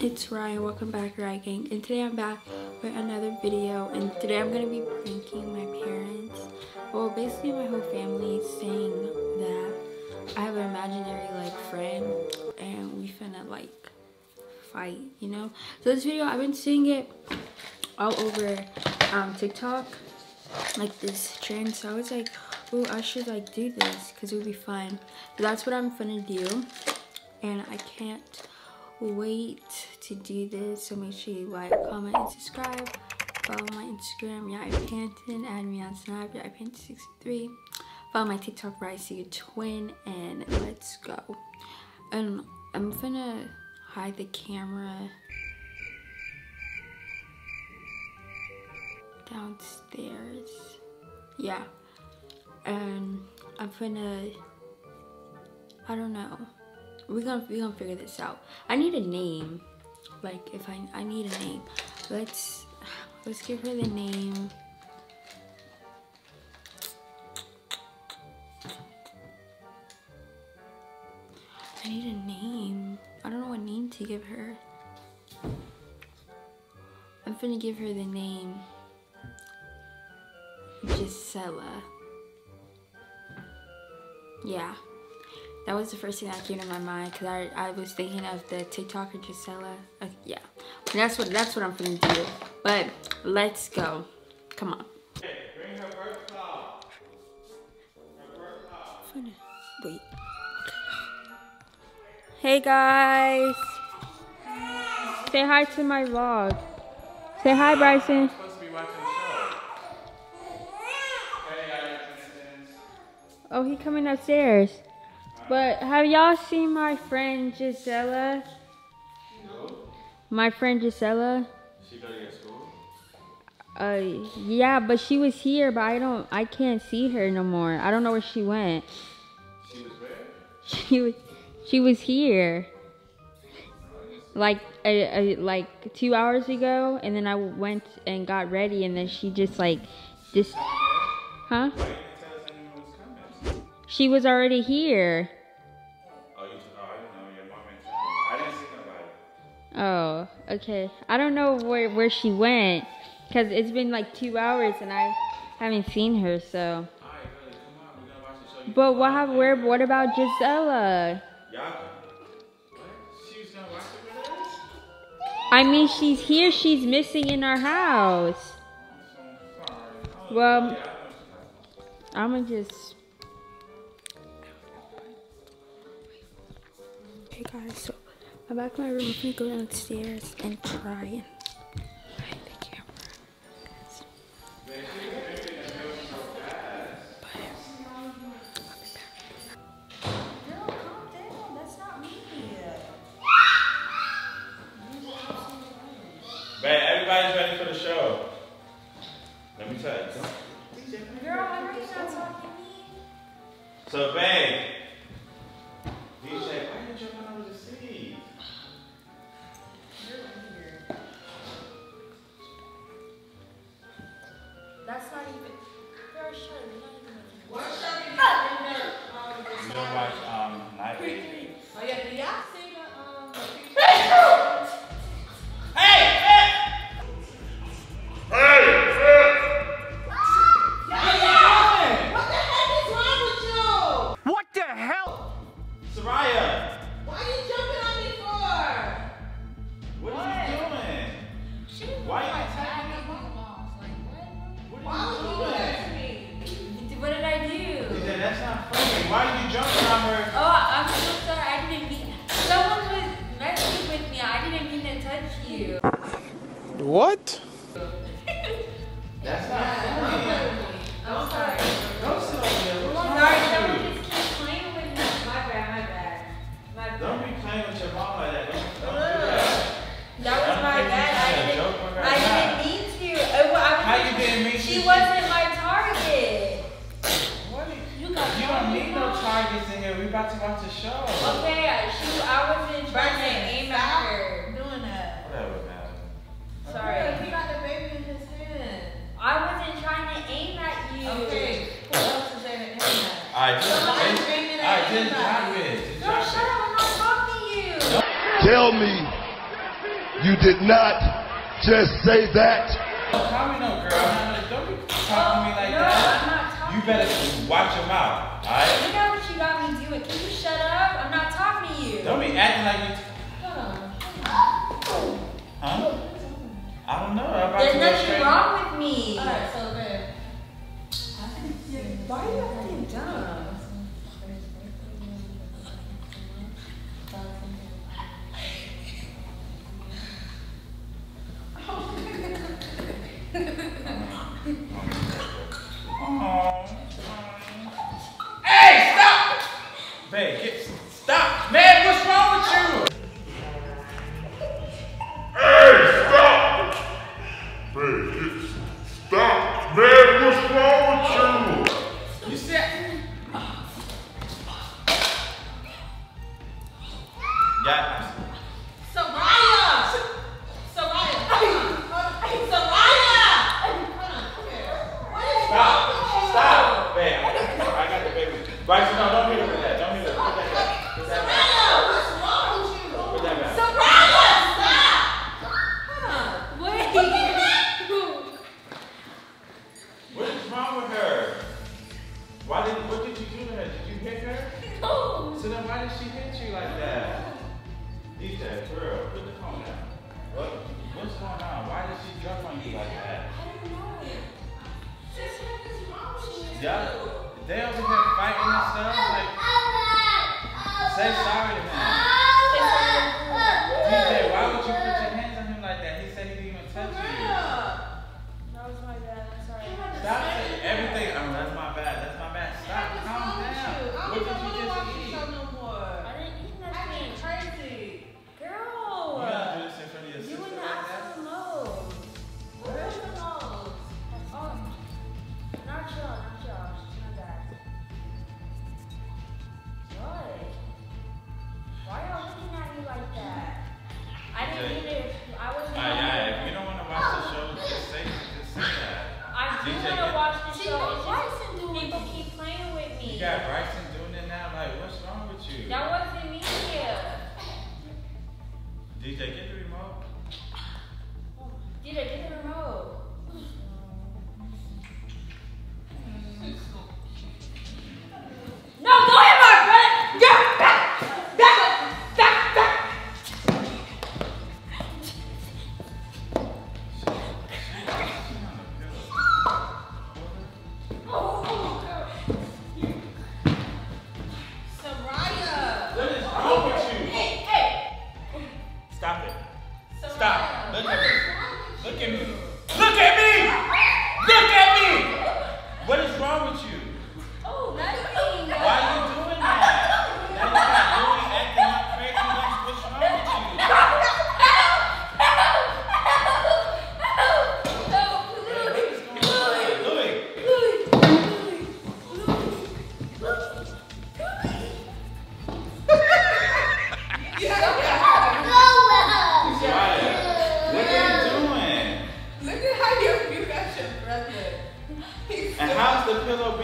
it's Ryan, welcome back Ryan Gang, and today I'm back with another video, and today I'm going to be pranking my parents, well basically my whole family, saying that I have an imaginary like friend, and we finna like fight, you know? So this video, I've been seeing it all over um, TikTok, like this trend, so I was like, oh I should like do this, because it would be fun. So that's what I'm finna do, and I can't wait to do this. So make sure you like, comment, and subscribe. Follow my Instagram, Yaya Panton. Add me on Snap, Yaya Panton63. Follow my TikTok, where I see a twin. And let's go. And I'm gonna hide the camera downstairs. Yeah. And I'm gonna, I don't know we're gonna we're gonna figure this out. I need a name. Like if I I need a name. Let's let's give her the name. I need a name. I don't know what name to give her. I'm gonna give her the name Gisela. Yeah. That was the first thing that came to my mind because I, I was thinking of the TikToker Gisela. Uh, yeah, that's what that's what I'm gonna do. But let's go. Come on. Wait. Hey guys. Say hi to my vlog. Say hi, Bryson. Oh, he coming upstairs. But have y'all seen my friend Gisela? No. My friend Gisela? She going to school? Uh, yeah, but she was here, but I don't, I can't see her no more. I don't know where she went. She was where? She was, she was here. Like, a, a, like two hours ago, and then I went and got ready, and then she just like, just, huh? She was already here. Oh, okay. I don't know where, where she went because it's been like two hours and I haven't seen her, so. But what have, where, what about Gisela? I mean, she's here. She's missing in our house. Well, I'm gonna just. Hey guys, so I'm back in my room. I'm gonna go downstairs and try and hide the camera. Man, everybody's ready for the show. Let me tell you. Girl, I know you're not talking to me. So, babe. What? That's not. I'm sorry. Don't sit over there. Sorry, bad. Don't be playing with your mom like that. Don't, don't do that. That was my bad. I didn't, I didn't mean to. Uh, well, I was, How you didn't mean She wasn't my target. What? You, you don't need no targets in here. We about to watch the show. Okay, You did not just say that. How me no, girl? Don't be talking to me like no, that. You better watch your mouth, all right? Look at what you got me doing. Can you shut up? I'm not talking to you. Don't be acting like you. Huh? I don't know. There's nothing wrong with me. All right, so Spider-Man.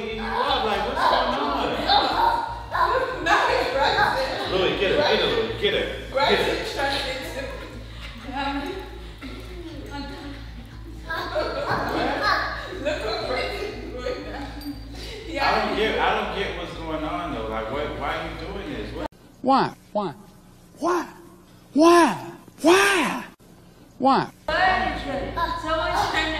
beating you up. Like, what's going on? Louie, get her, get her, Louie, get her. Bryson trying to get to Look what Bryson's doing now. I don't get, I don't get what's going on though. Like, what, why are you doing this? What? Why? Why? Why? Why? Why? Why? Someone's trying to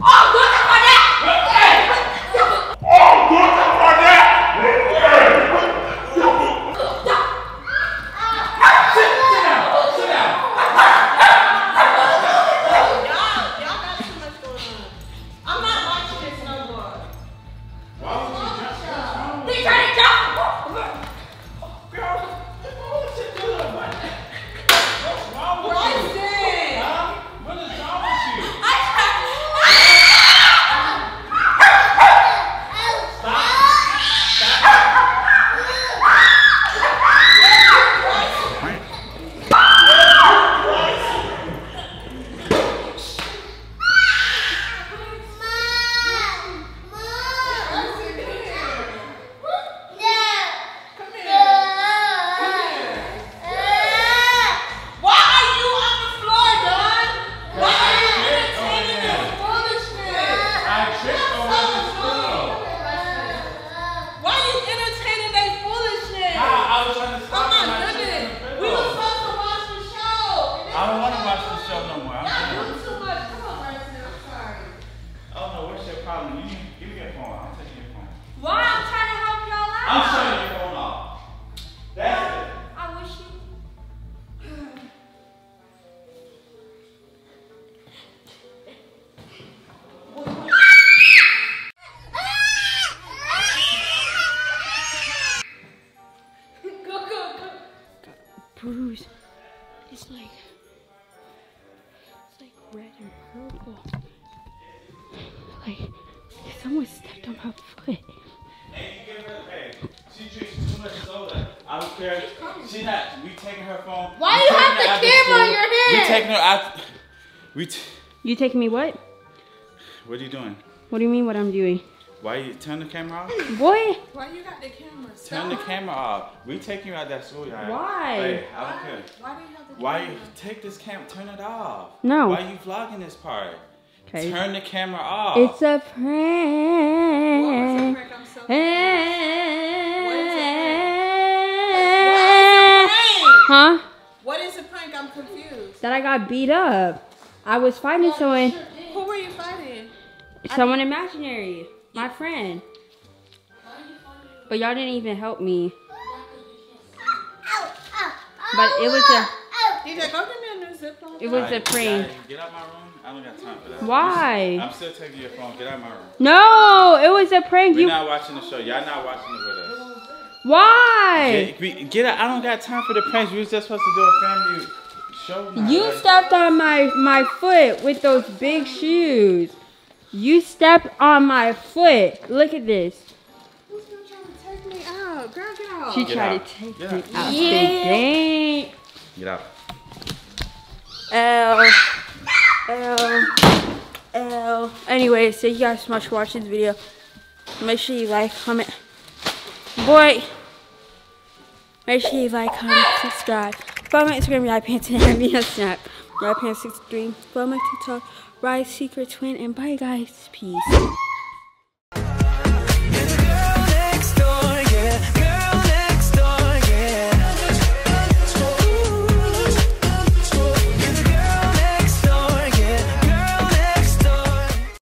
Oh, too much soda. I don't care. She not, we taking her phone. Why we you taking have the camera on school. your We taking her out. We, t- You taking me what? what are you doing? What do you mean what I'm doing? Why you turn the camera off? Boy, Why you got the camera? Turn the camera off. We taking you out that schoolyard. Why? Hey, I don't care. Why do you have the Why camera? you take this camera? Turn it off. No. Why are you vlogging this part? okay. Turn the camera off. It's a What was the prank. prank? I'm so Huh? That I got beat up. I was fighting someone, Who were you fighting? someone imaginary, my friend. But y'all didn't even help me. But it was a, DJ, go get me a new Ziploc. it was a Alright, prank. guys, Get out my room. I don't got time for that. Why? I'm still taking your phone. Get out my room. No, it was a prank. We're You not watching the show. Y'all not watching it with us. why? Get, get out. I don't got time for the pranks. We was just supposed to do a family show. now. You Like, stepped on my my foot with those big shoes. You stepped on my foot. Look at this. Who's gonna try to take me out? Girl, get out. She Get tried out. to take Get me out. out. Dang. Get out. L L L. Anyway, thank you guys so much for watching this video. Make sure you like, comment. Boy. Make sure you like, comment, subscribe. Follow my Instagram, Rye Pants, and me on Snap. Rye Pants 63. Follow my TikTok, Rye Secret Twin, and bye guys. Peace.